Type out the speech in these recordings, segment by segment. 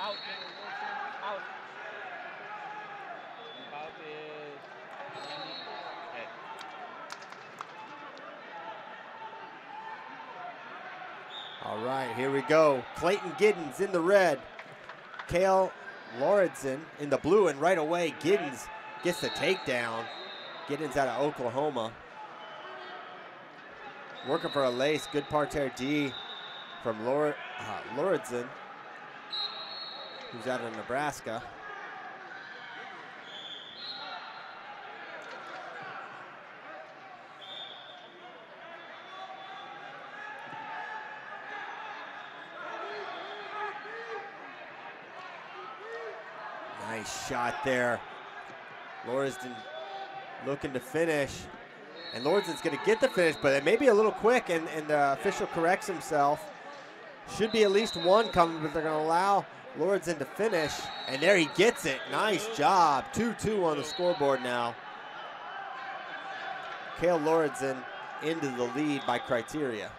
Out. Out. Out is Andy. All right, here we go. Clayton Giddens in the red. Kale Lauritsen in the blue, and right away, Giddens gets the takedown. Giddens out of Oklahoma. Working for a lace, good parterre D from Lor uh, Lauritsen, who's out of Nebraska. Nice shot there. Lauritsen looking to finish. And Lauritsen's going to get the finish, but it may be a little quick, and, and the official corrects himself. Should be at least one coming, but they're going to allow Lauritsen to finish. And there he gets it. Nice job. 2-2 on the scoreboard now. Kale Lauritsen into the lead by criteria.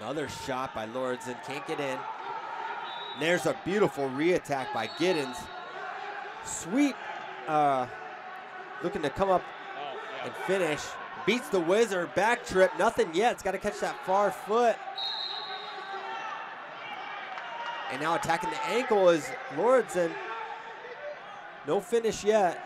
Another shot by Lauritsen, can't get in. There's a beautiful re-attack by Giddens. Sweet, uh, looking to come up and finish. Beats the whizzer, back trip, nothing yet. It's got to catch that far foot. And now attacking the ankle is Lauritsen. No finish yet.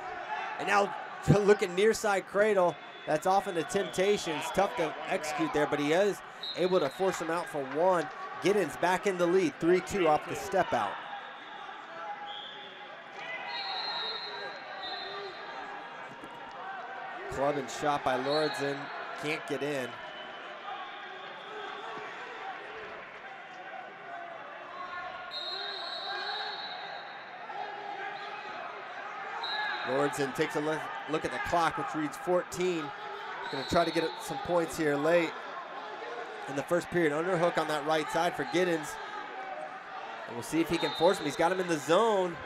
And now looking near side cradle. That's often a temptation. It's tough to execute there, but he is able to force him out for one. Giddens back in the lead, 3-2 off the step out. Club and shot by Lauritsen, can't get in. Lauritsen takes a look, look at the clock, which reads 14. Gonna try to get some points here late in the first period. Underhook on that right side for Giddens. And we'll see if he can force him. He's got him in the zone.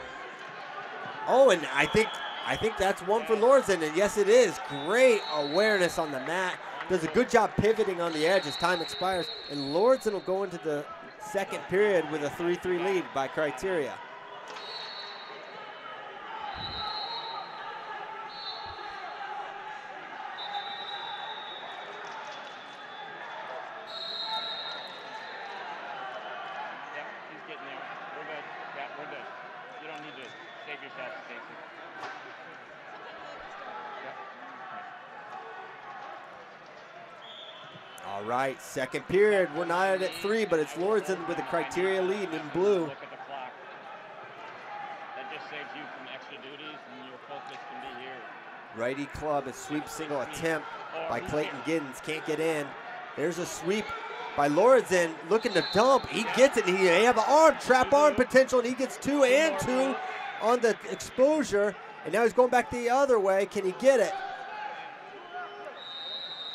Oh, and I think I think that's one for Lauritsen, and yes it is. Great awareness on the mat. Does a good job pivoting on the edge as time expires. And Lauritsen will go into the second period with a 3-3 lead by criteria. We're good. We're good. You don't need to save yourself, Stacy. All right, second period. We're not at three, but it's Lauritsen with the criteria lead in blue. Look at the clock. That just saves you from extra duties, and your focus can be here. Righty club, a sweep single attempt by Clayton Giddens. Can't get in. There's a sweep by Lauritsen looking to dump. He gets it. He have an arm, trap arm potential, and he gets two and two on the exposure. And now he's going back the other way. Can he get it?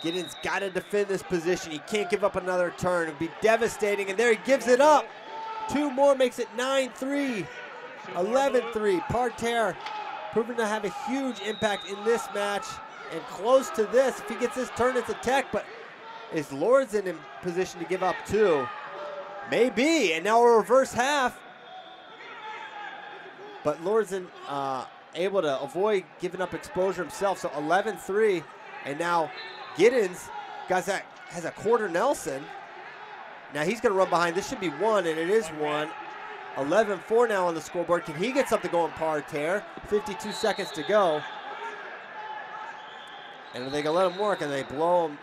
Giddens got to defend this position. He can't give up another turn. It'd be devastating. And there he gives it up. Two more makes it 9-3, 11-3. Parterre proving to have a huge impact in this match and close to this. If he gets this turn, it's a tech, but is Lauritsen in position to give up two? Maybe, and now a reverse half. But Lauritsen uh, able to avoid giving up exposure himself, so 11-3. And now Giddens guys that has a quarter Nelson. Now he's going to run behind. This should be one, and it is one. 11-4 now on the scoreboard. Can he get something going, Parterre? 52 seconds to go. And are they going to let him work, and they blow him?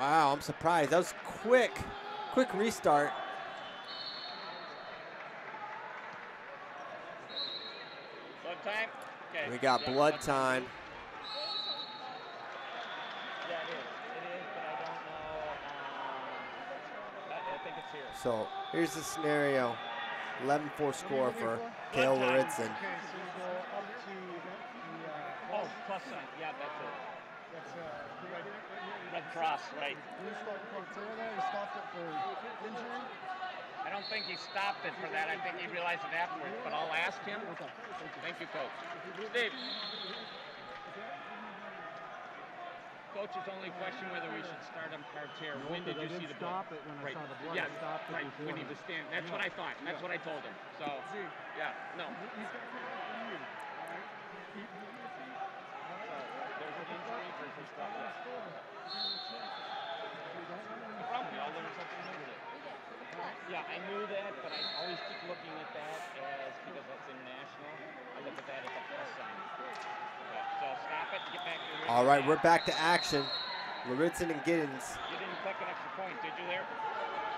Wow, I'm surprised. That was quick, quick restart. Blood time? Okay. We got Yeah, blood time. Yeah, it is. It is, but I don't know. Um, I, I think it's here. So here's the scenario. 11-4 score for Kale uh, Oh, plus sign. Yeah, that's it. that's, uh. Red Cross, right. You stopped it for? I don't think he stopped it for that. I think he realized it afterwards, but I'll ask him. Okay, thank you. Thank coach. Steve. coach's only question whether we should start him parterre. When did I you see the blood? stop it when I right. saw the blood. I Yeah, stopped it right. When he was standing. That's Yeah. what I thought. That's Yeah. what I told him. So, See, yeah, no. There's an injury versus stuff. Yeah, I knew that, but I always keep looking at that as because that's international. I look at that as a plus sign. Okay, so uh, stop it. Get back to your All right, we're back to action. Lauritsen and Giddens. You didn't click an extra point, did you there?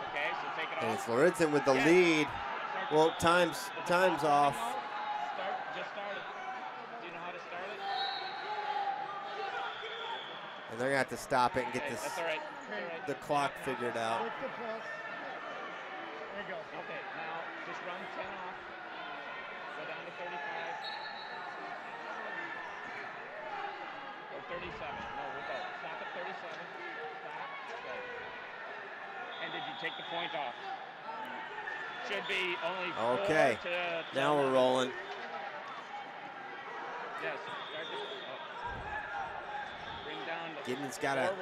Okay, so take it And off. it's Lauritsen with the Yeah. lead. Well, time's time's off. Start, just start it. Do you know how to start it? And they're gonna have to stop it and get Okay, this That's all right. That's all right. the clock figured out. Click the plus. There you go. Okay, now just run 10 off. Go down to 35. Or 37. No, we'll go. Stop at 37. Stop. Go. And did you take the point off? Should be only Okay. to Now we're rolling. Yes. Start to, oh. To got a,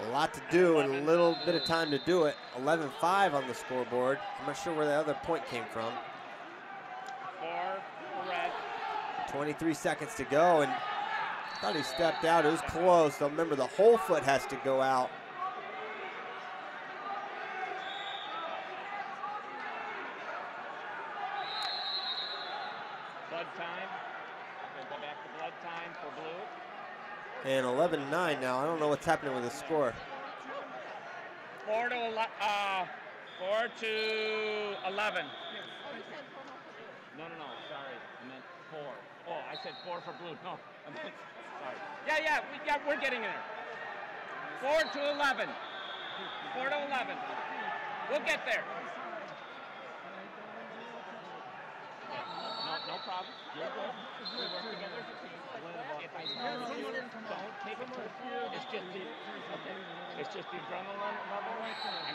a lot to do and a little bit of time to do it. 11-5 on the scoreboard. I'm not sure where the other point came from. Four red. 23 seconds to go, and thought he stepped out. It was close. So remember, the whole foot has to go out. Blood time. We'll go back to blood time for blue. And 11-9 now. I don't know what's happening with the score. Four to uh, four to eleven. No, no, no. Sorry, I meant four. Oh, I said four for blue. No, I meant sorry. Yeah, yeah, we, yeah, we're getting there. Four to eleven. Four to eleven. We'll get there. No, no. You're good. We work together as a team. If I don't take it personal. It's just the okay. It's just the adrenaline level. I'm, I,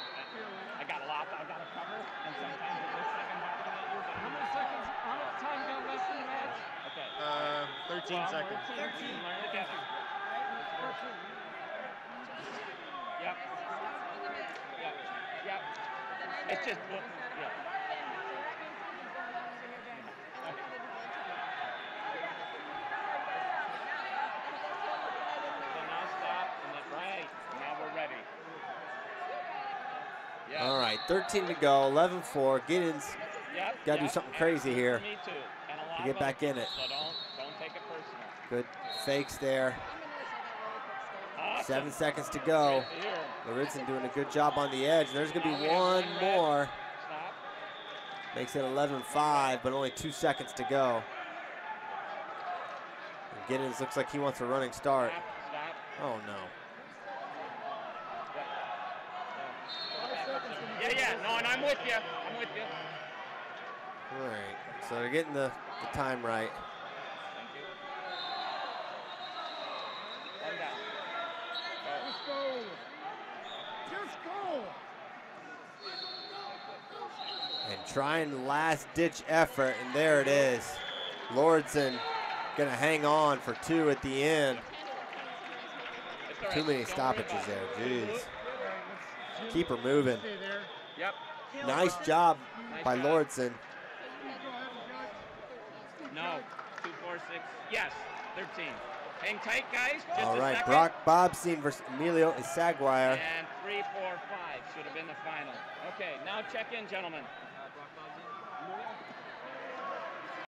I got a lot. I got to cover, and sometimes it looks like I'm barking at you. But How many seconds? How much time got left in the match? Okay. Uh, 13 Well, seconds. we're a team. Learn. Yep. Yep. Yep. It's just. Yeah. So now stop, and then right. Now we're ready. Yep. All right, 13 to go, 11-4. Giddens Yep. Gotta do something crazy here And a to get back in it. So don't don't take it personal. Good fakes there. Awesome. Seven seconds to go. Great to hear. Lauritsen doing a good job on the edge. There's going to be one one more. Makes it 11-5, but only two seconds to go. And Giddens looks like he wants a running start. Stop. Stop. Oh, no. Yeah, yeah. No, and I'm with you. I'm with you. All right, so they're getting the, the time right. Thank you. One down. Just go. Just go. And trying last ditch effort, and there it is. Lauritsen gonna hang on for two at the end. It's Too many Don't stoppages about it. there, jeez. All right, let's Keep her moving. Yep. Nice job Nice by job. Lauritsen. No. Two, four, six. Yes. Thirteen. Hang tight, guys. Just All a second. Brock Bobstein versus Emilio Isaguirre. And three, four, five should have been the final. Okay, now check in, gentlemen. Brock Bosby.